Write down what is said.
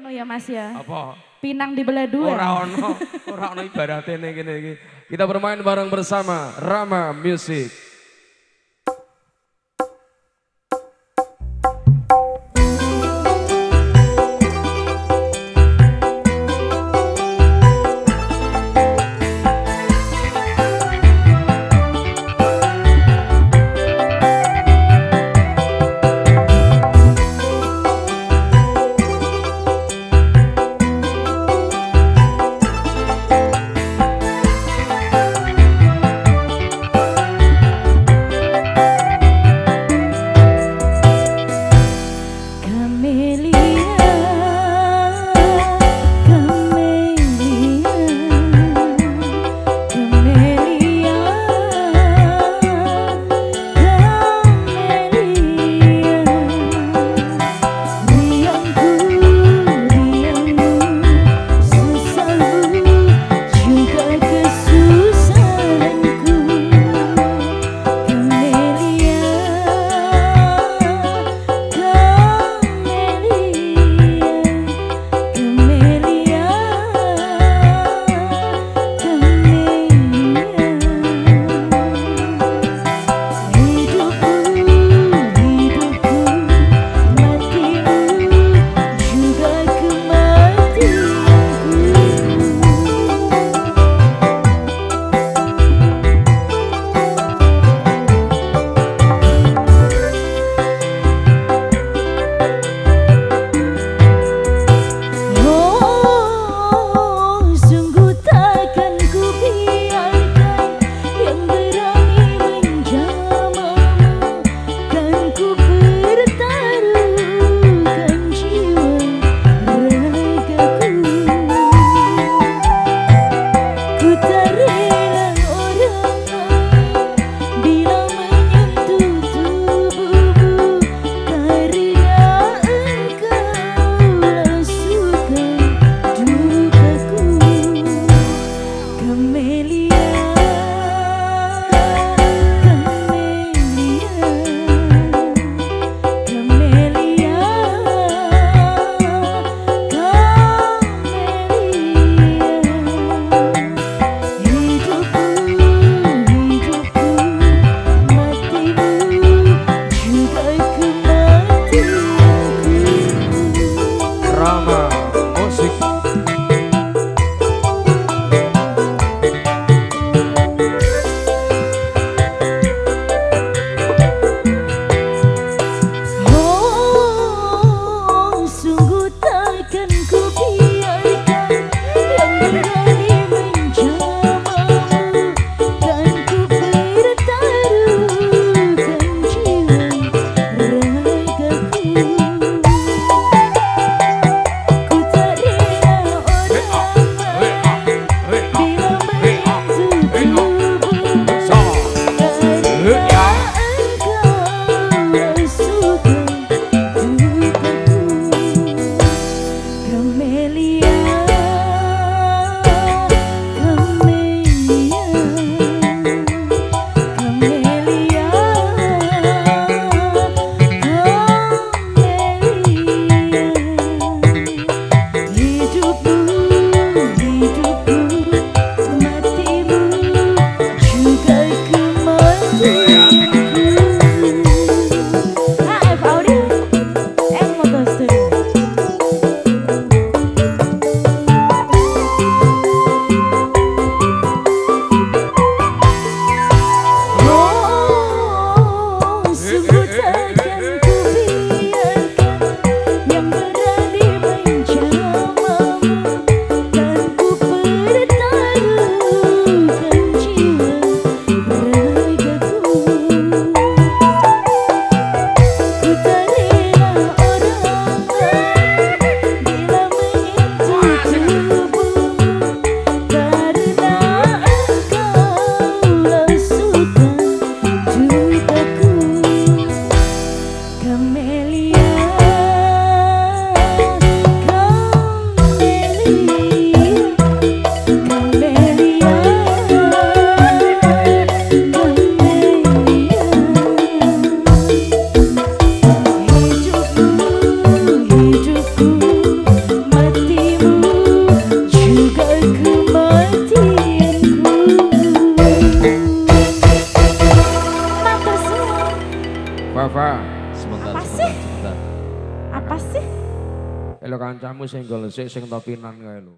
anu ya Mas ya. Apa? Pinang dibelah dua. Ora ono, ora ono ibaratnya nih gini, gini. Kita bermain bareng bersama Rama Music. Amélie. Kancamu sing gol sik sing topinan kae lho.